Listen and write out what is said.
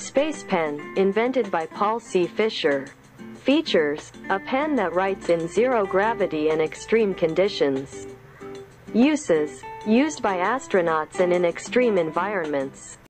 Space Pen, invented by Paul C. Fisher. Features, a pen that writes in zero gravity and extreme conditions. Uses, used by astronauts and in extreme environments.